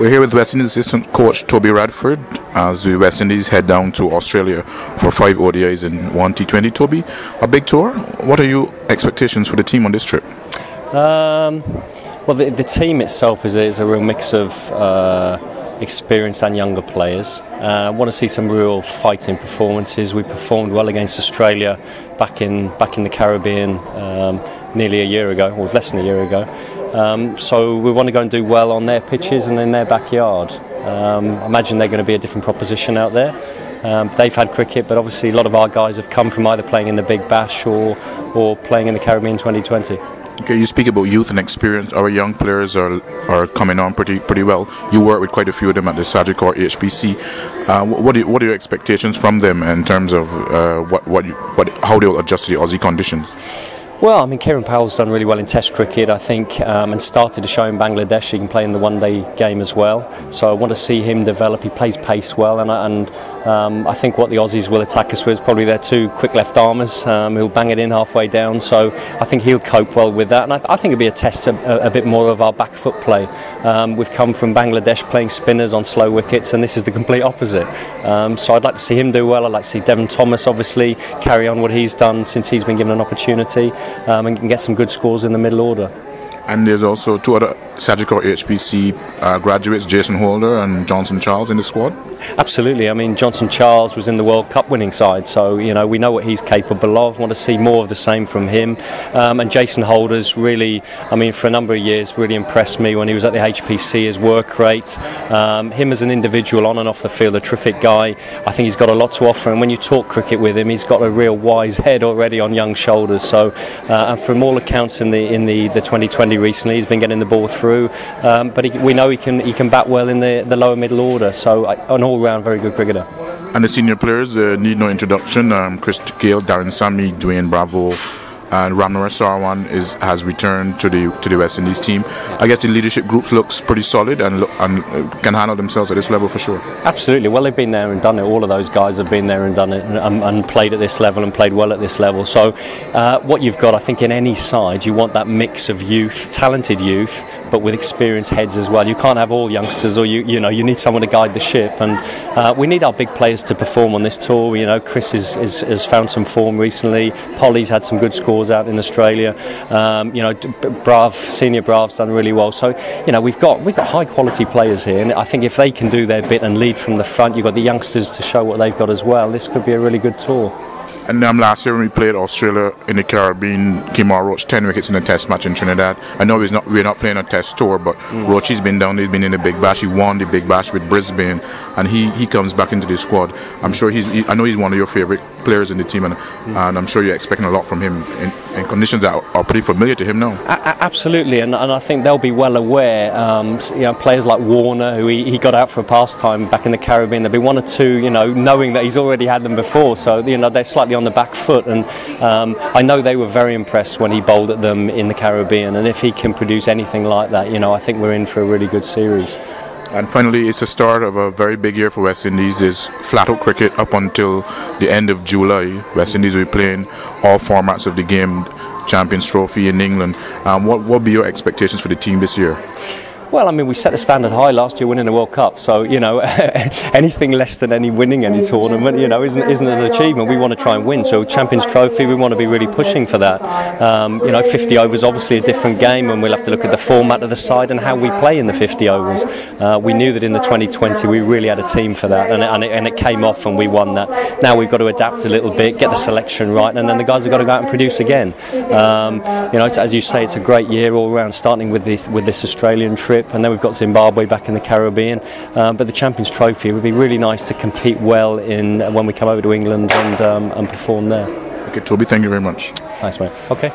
We're here with West Indies assistant coach Toby Radford as the West Indies head down to Australia for five ODIs and one T20. Toby, a big tour. What are your expectations for the team on this trip? Um, well, the, the, team itself is a, is a real mix of uh, experienced and younger players. Uh, I want to see some real fighting performances. We performed well against Australia back in back in the Caribbean um, nearly a year ago, or less than a year ago. Um, so we want to go and do well on their pitches and in their backyard. Um, I imagine they're going to be a different proposition out there. Um, they've had cricket, but obviously a lot of our guys have come from either playing in the Big Bash or, or playing in the Caribbean 2020. Okay, you speak about youth and experience. Our young players are are coming on pretty pretty well. You work with quite a few of them at the Sagicor HPC. Uh, what are, what are your expectations from them in terms of uh, what what, you, what how they will adjust to the Aussie conditions? Well, I mean, Kieran Powell's done really well in Test cricket, I think, um, and started to show in Bangladesh he can play in the one-day game as well. So I want to see him develop. He plays pace well, and, and um, I think what the Aussies will attack us with is probably their two quick left armers um, who'll bang it in halfway down. So I think he'll cope well with that, and I, th- I think it'll be a test a, a, bit more of our back foot play. Um, we've come from Bangladesh playing spinners on slow wickets, and this is the complete opposite. Um, so I'd like to see him do well. I'd like to see Devon Thomas obviously carry on what he's done since he's been given an opportunity um, and get some good scores in the middle order. And there's also two other Sagicor HPC uh, graduates, Jason Holder and Johnson Charles, in the squad. Absolutely. I mean, Johnson Charles was in the World Cup winning side, so you know we know what he's capable of. Want to see more of the same from him. Um, and Jason Holder's really, I mean, for a number of years, really impressed me when he was at the HPC. His work rate, um, him as an individual on and off the field, a terrific guy. I think he's got a lot to offer. And when you talk cricket with him, he's got a real wise head already on young shoulders. So, uh, and from all accounts in the in the, the 2020 recently, he's been getting the ball through. Um, but he, we know he can he can bat well in the, the lower middle order. So an all round very good cricketer. And the senior players uh, need no introduction. Um, Chris Gayle, Darren Sammy, Dwayne Bravo, and Ramnaresh Sarwan is has returned to the to the West Indies team. I guess the leadership groups looks pretty solid and look, and can handle themselves at this level for sure. Absolutely. Well, they've been there and done it. All of those guys have been there and done it and, and, and played at this level and played well at this level. So, uh, what you've got, I think, in any side, you want that mix of youth, talented youth, but with experienced heads as well. You can't have all youngsters, or you you know you need someone to guide the ship. And uh, we need our big players to perform on this tour. You know, Chris is, is, has found some form recently. Polly's had some good scores out in Australia. Um, you know, Brav, senior Brav's done really well. So, you know, we've got we've got high quality players here, and I think if they can do their bit and lead from the front, you've got the youngsters to show what they've got as well. This could be a really good tour. And um, last year when we played Australia in the Caribbean, Kemar Roach 10 wickets in a test match in Trinidad. I know he's not, we're not playing a test tour, but mm. Roachy's been down, he's been in the Big Bash, he won the Big Bash with Brisbane, and he, he comes back into the squad. I'm sure he's, he, I know he's one of your favourite players in the team, and, mm. and I'm sure you're expecting a lot from him in, in conditions that are pretty familiar to him now. A- absolutely, and, and I think they'll be well aware. Um, you know, players like Warner, who he, he got out for a pastime back in the Caribbean, there'll be one or two, you know, knowing that he's already had them before, so you know they're slightly on the back foot. And um, I know they were very impressed when he bowled at them in the Caribbean, and if he can produce anything like that, you know, I think we're in for a really good series. And finally, it's the start of a very big year for West Indies. There's flat out cricket up until the end of July. West Indies will be playing all formats of the game, Champions Trophy in England. Um, what will be your expectations for the team this year? Well, I mean, we set the standard high last year winning the World Cup. So, you know, anything less than any winning any tournament, you know, isn't, isn't an achievement. We want to try and win. So, Champions Trophy, we want to be really pushing for that. Um, you know, 50 overs obviously a different game, and we'll have to look at the format of the side and how we play in the 50 overs. Uh, we knew that in the 2020 we really had a team for that, and it, and, it, and it came off and we won that. Now we've got to adapt a little bit, get the selection right, and then the guys have got to go out and produce again. Um, you know, as you say, it's a great year all round, starting with this, with this Australian trip trip, and then we've got Zimbabwe back in the Caribbean. Um, but the Champions Trophy would be really nice to compete well in when we come over to England and, um, and perform there. Okay, Toby, thank you very much. Thanks, mate. Okay.